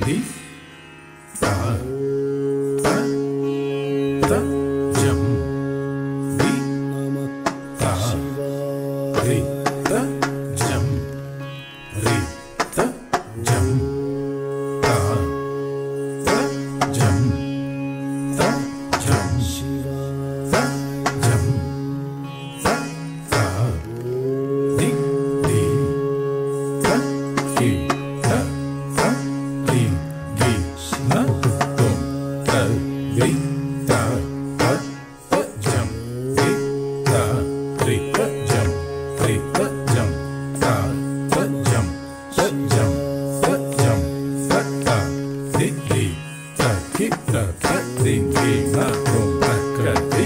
This कृते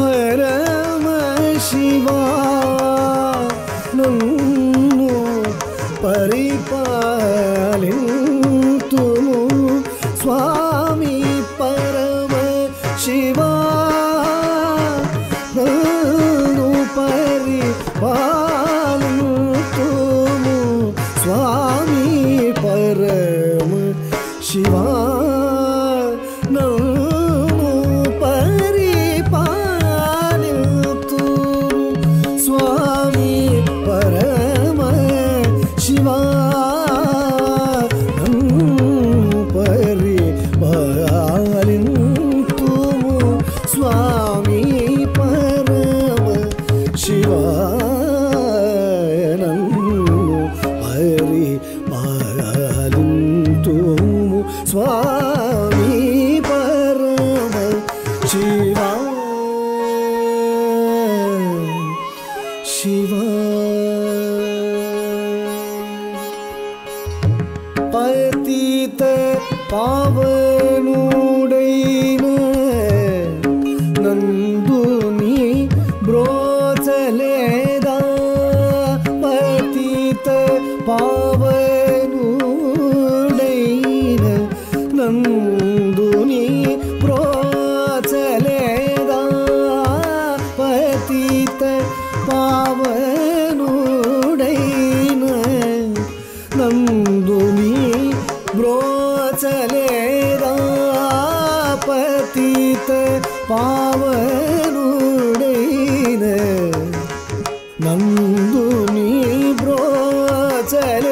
para ूमु स्वा నందుని బ్రోచలేదా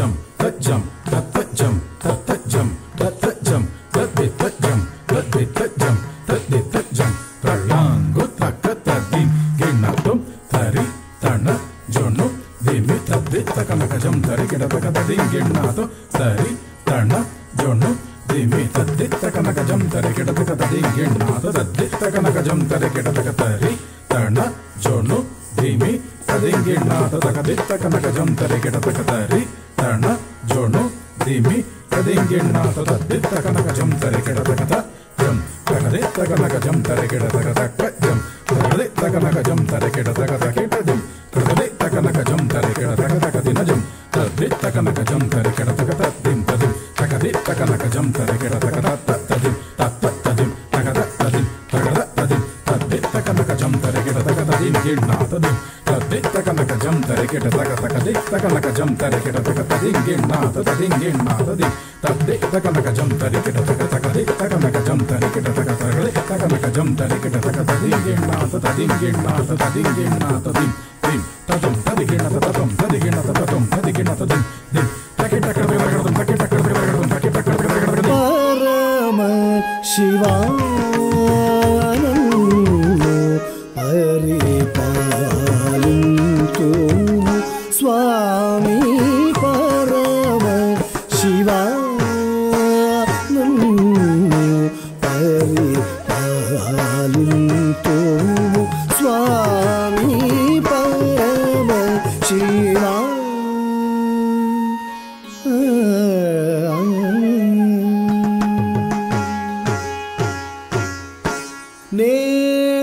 jump, jump. కనకజం తరిగిడతక తదిం గిన్నాతదిం తద్దిత్త కనకజం తరిగిడతక తకదిత్త కనకజం తరిగిడతక తదిం గిన్నాత తదిం గిన్నాతదిం తద్దిత్త కనకజం తరిగిడతక తకదిత్త కనకజం తరిగిడతక తగదిత్త కనకజం తరిగిడతక తదిం గిన్నాత తదిం గిన్నాత తదిం గిన్నాతదిం దిం తదం తదిగిణత తదం తదిగిణత తదం తదిగిణత దిం దిం తకిటకడ విరగడదం తకిటకడ విరగడదం తకిటకడ విరగడదం పరమ శివానందు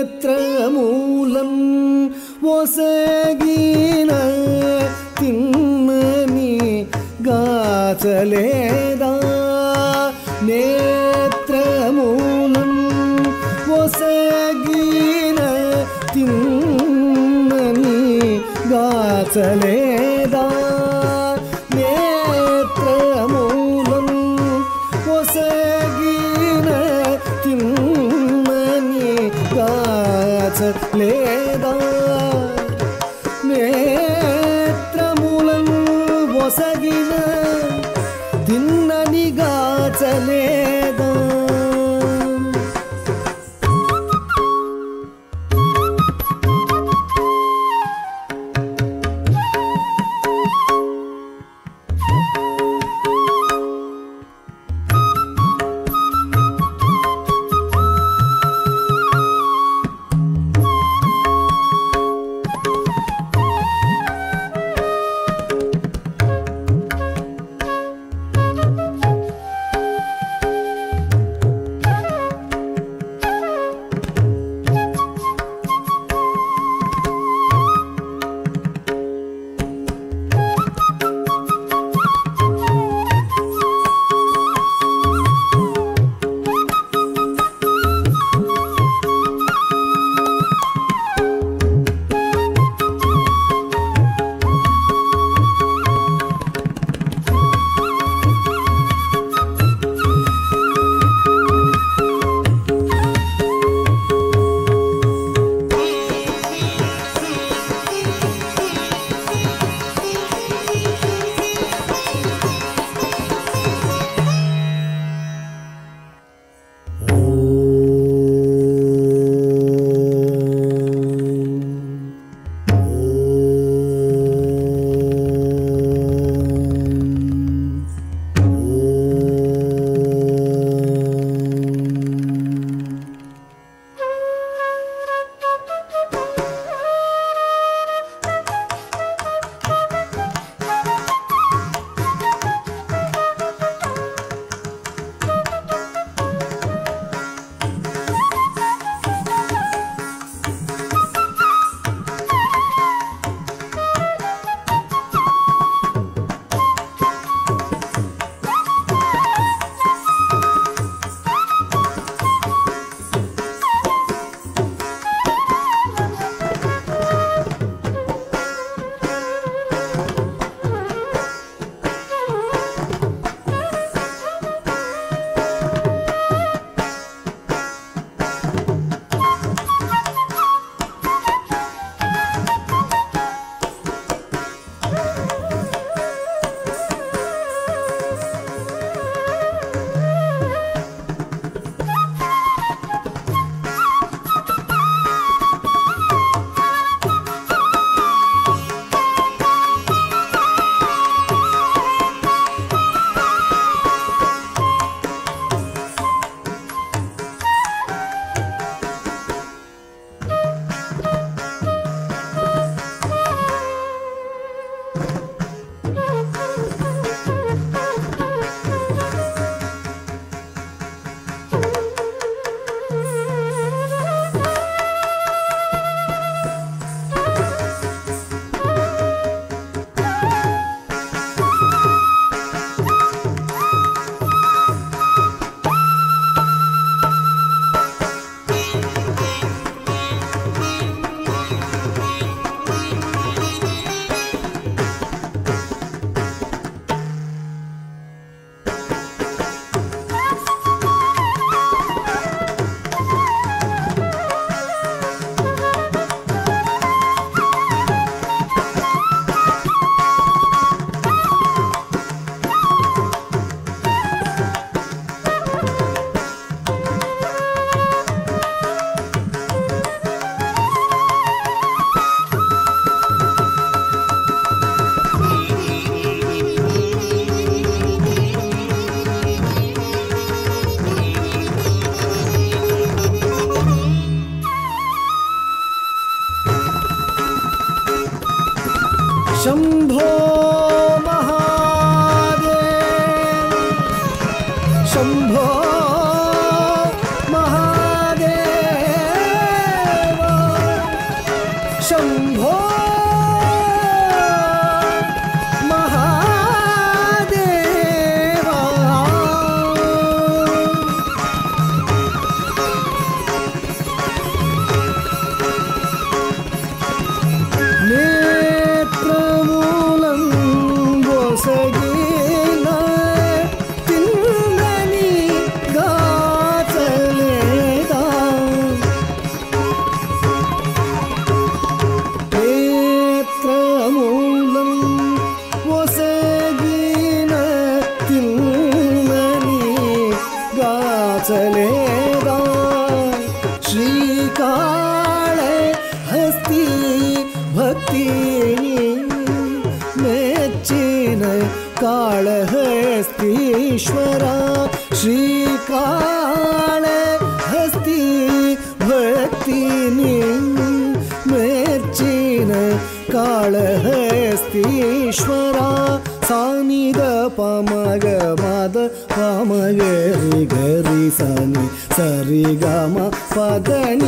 നേത്രമൂലം ഒസകീന തിന്മനി ഗാസലേ 我的。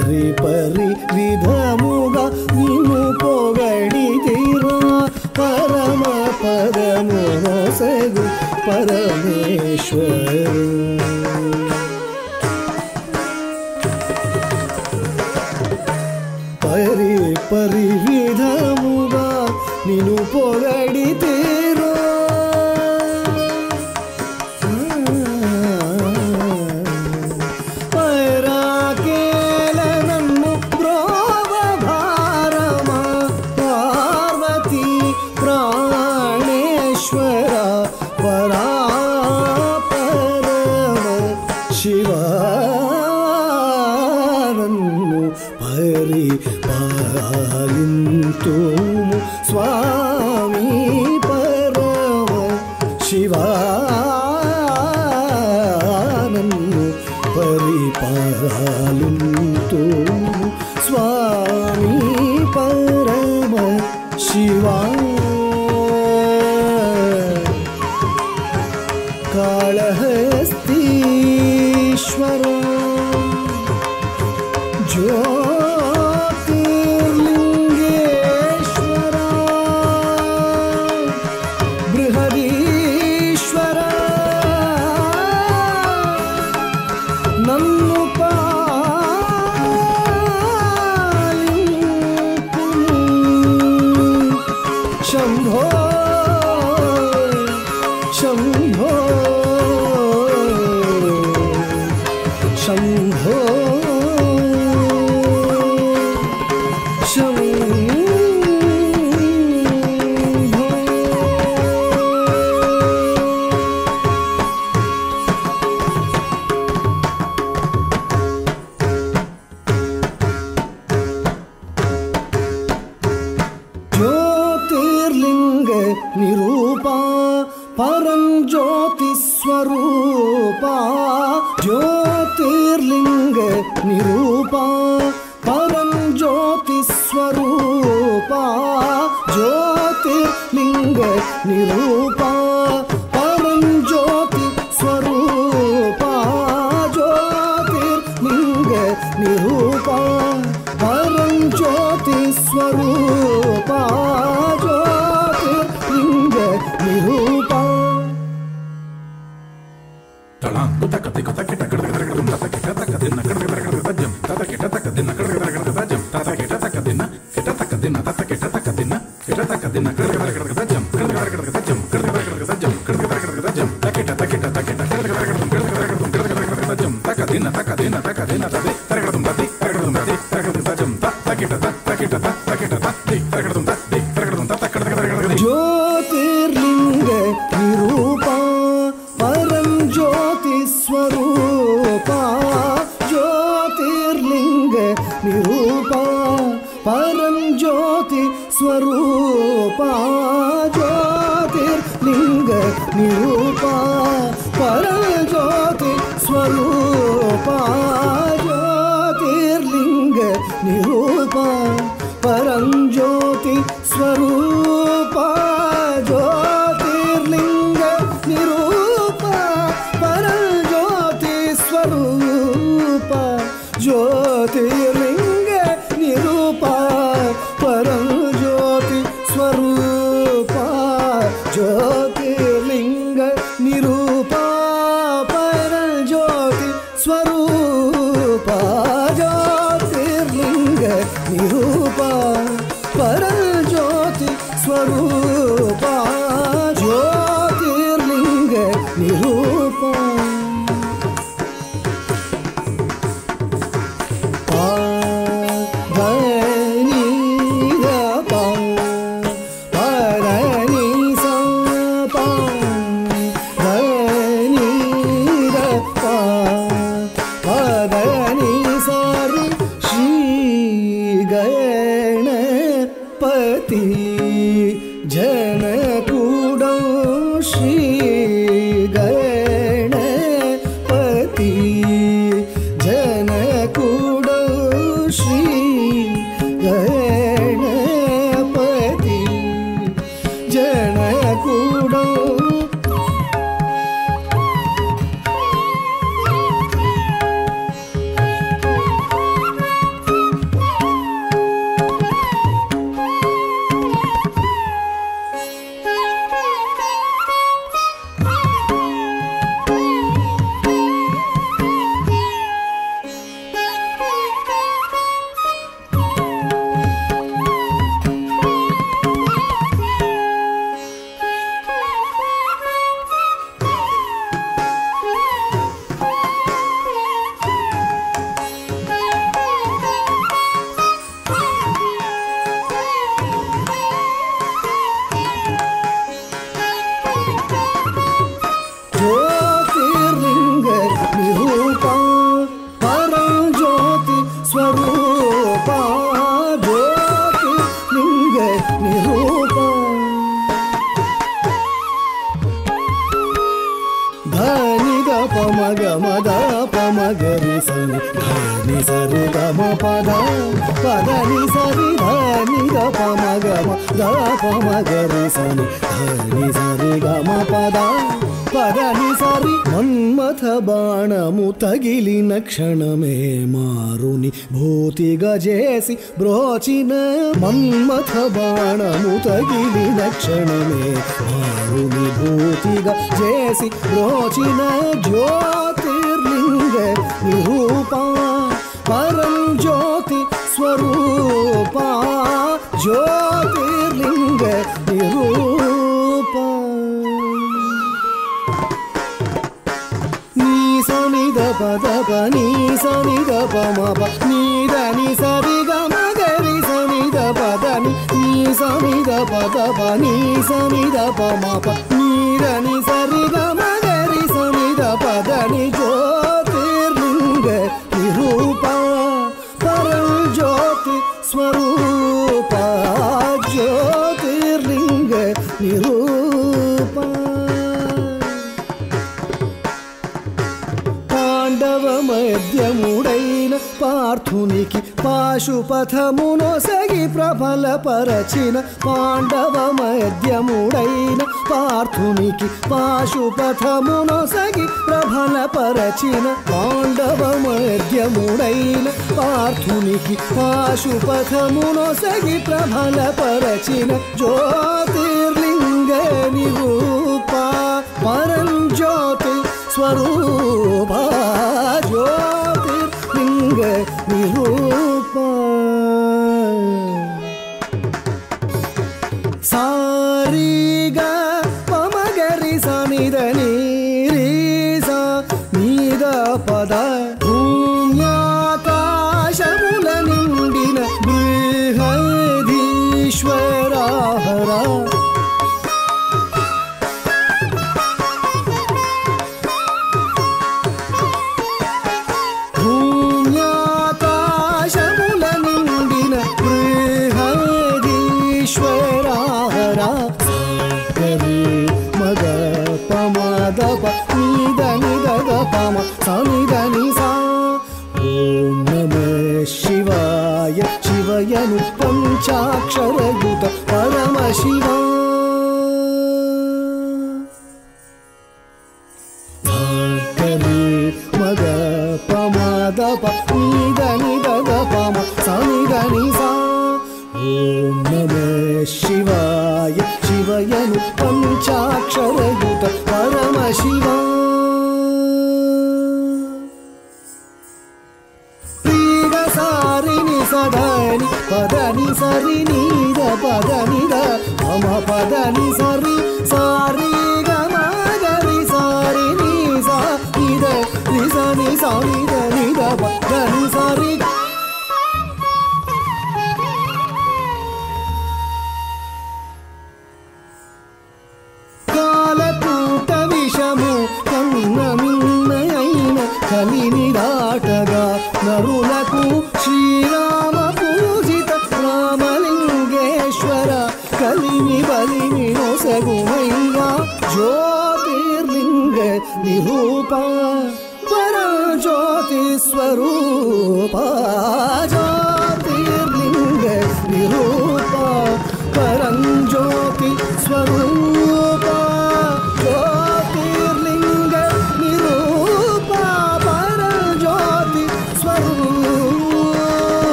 పరి పరి ध मोगा हुलो పరమ పదము परमारम పరమేశ్వరు ज्योति खुशी బ్రోచిన మన్మథ బాణము తగిలిన క్షణమే మారుని భూతిగా చేసి బ్రోచిన జ్యోతిర్లింగ నిరూప పరం జ్యోతి స్వరూప జ్యోతిర్లింగ నిరూప నీ సనిద పద ప నీ సనిద పమ ప నీదని సరి సామి ద పద ప నీ సామి ద ప మా ప నీరని సరి గ మగరి సామి ద పద ని జ్యోతిర్లింగ నిరూప పరం జ్యోతి స్వరూప జ్యోతిర్లింగ నిరూప పాండవ మధ్యముడైన పార్థునికి పాశుపథమునొసే प्रबल परचिन पाण्डव मध्य मुरैन पार्थिमीकी पाशुपथ मनोसगि प्रभल परचिन पाण्डव मध्य मुरैन पार्थिमीकी पाशुपथमुनोसगि प्रभल परचिन ज्योतिर्लिङ्ग निरूपा ज्योति स्वरूप ज्योति लिङ्ग मद पमद इदानि दद पम स मम शिवाय शिवयनु पञ्चाक्षरयुत परम शिवा